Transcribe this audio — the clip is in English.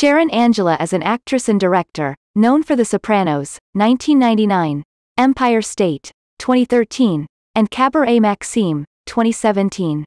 Sharon Angela is an actress and director, known for The Sopranos, 1999, Empire State, 2013, and Cabaret Maxime, 2017.